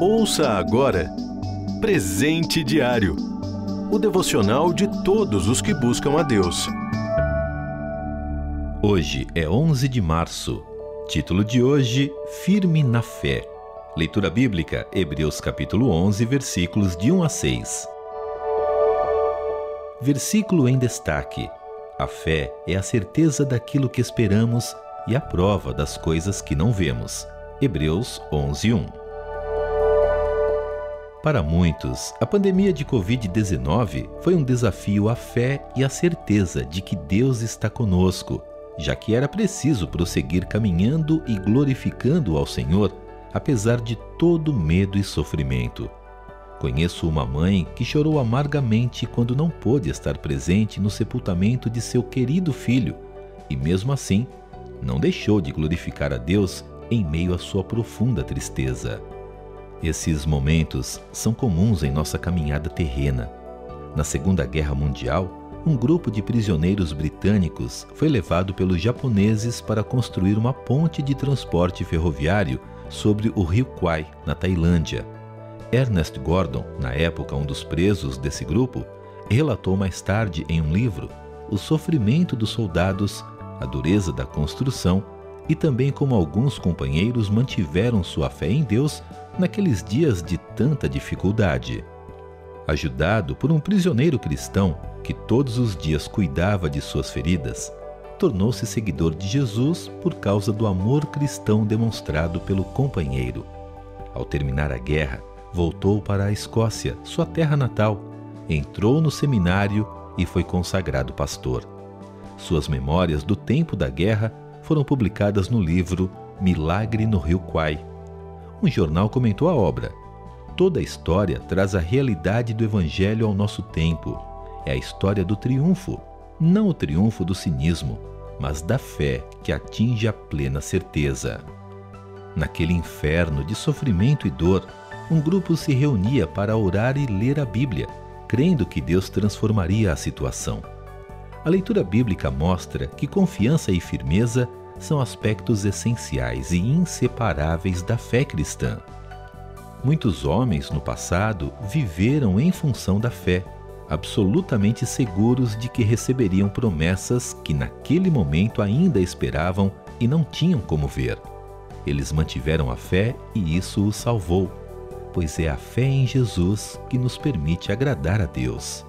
Ouça agora Presente Diário o devocional de todos os que buscam a Deus. Hoje é 11 de março. Título de hoje: Firme na fé. Leitura bíblica: Hebreus capítulo 11, versículos de 1 a 6. Versículo em destaque: A fé é a certeza daquilo que esperamos e a prova das coisas que não vemos. Hebreus 11, 1. Para muitos, a pandemia de Covid-19 foi um desafio à fé e à certeza de que Deus está conosco, já que era preciso prosseguir caminhando e glorificando ao Senhor, apesar de todo medo e sofrimento. Conheço uma mãe que chorou amargamente quando não pôde estar presente no sepultamento de seu querido filho, e mesmo assim, não deixou de glorificar a Deus em meio à sua profunda tristeza. Esses momentos são comuns em nossa caminhada terrena. Na Segunda Guerra Mundial, um grupo de prisioneiros britânicos foi levado pelos japoneses para construir uma ponte de transporte ferroviário sobre o rio Kwai, na Tailândia. Ernest Gordon, na época um dos presos desse grupo, relatou mais tarde em um livro o sofrimento dos soldados, a dureza da construção e também como alguns companheiros mantiveram sua fé em Deus naqueles dias de tanta dificuldade. Ajudado por um prisioneiro cristão que todos os dias cuidava de suas feridas, tornou-se seguidor de Jesus por causa do amor cristão demonstrado pelo companheiro. Ao terminar a guerra, voltou para a Escócia, sua terra natal, entrou no seminário e foi consagrado pastor. Suas memórias do tempo da guerra foram publicadas no livro Milagre no Rio Kwai, um jornal comentou a obra. Toda a história traz a realidade do Evangelho ao nosso tempo. É a história do triunfo, não o triunfo do cinismo, mas da fé que atinge a plena certeza. Naquele inferno de sofrimento e dor, um grupo se reunia para orar e ler a Bíblia, crendo que Deus transformaria a situação. A leitura bíblica mostra que confiança e firmeza são aspectos essenciais e inseparáveis da fé cristã. Muitos homens no passado viveram em função da fé, absolutamente seguros de que receberiam promessas que naquele momento ainda esperavam e não tinham como ver. Eles mantiveram a fé e isso os salvou, pois é a fé em Jesus que nos permite agradar a Deus.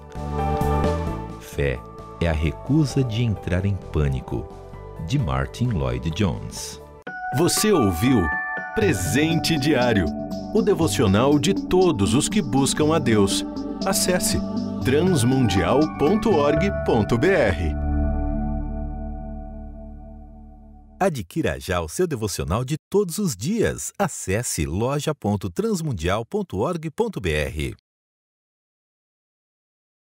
Fé é a recusa de entrar em pânico de Martin Lloyd Jones. Você ouviu Presente Diário o devocional de todos os que buscam a Deus. Acesse transmundial.org.br. Adquira já o seu devocional de todos os dias. Acesse loja.transmundial.org.br.